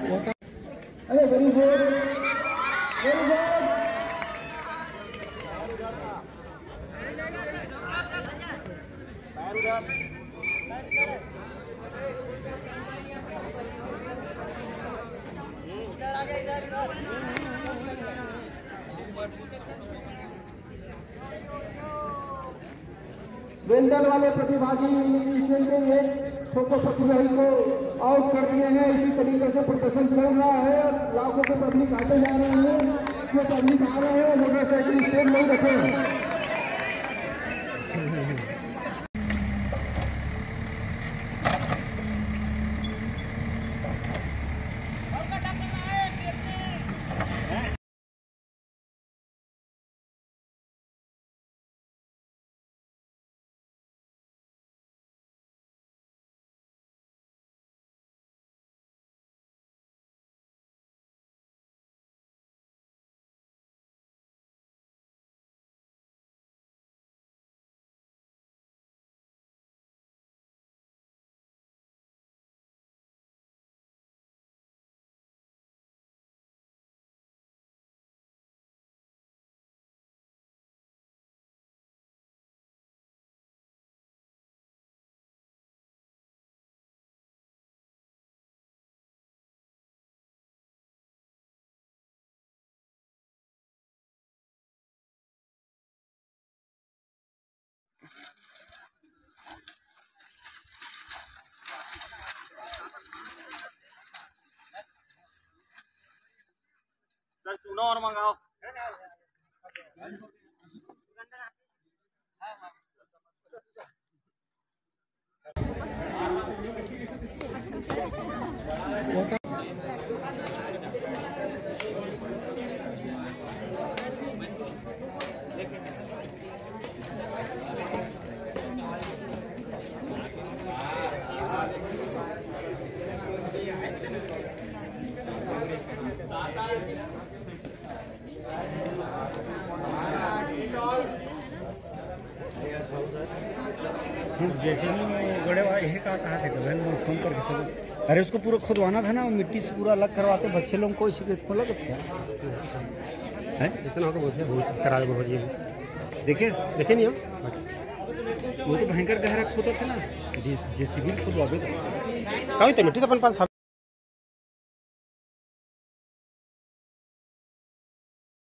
अरे very good very good वेंडल वाले प्रतिभागी फ़ोटो में प्रतिभागी को आउट कर दिए हैं। इसी तरीके से प्रदर्शन चल रहा है। लाखों के पब्लिक आते जा रहे हैं। जो पब्लिक आ रहे हैं चूना और मंगाओ जैसे ही मैं गड़े वाला यही कहा कहा थे बहन लोग फ़ोन करके सब अरे उसको पूरा खुदवाना था ना मिट्टी से पूरा अलग करवाते बच्चे लोग को इसी को लग है? जितना होगा बहुत करा देगा बहुत देखिए देखे? नहीं वो तो भयंकर गहरा खोदा था ना जे- जेसीबी खुदवा तो कहीं तो मिट्टी तो अपन पास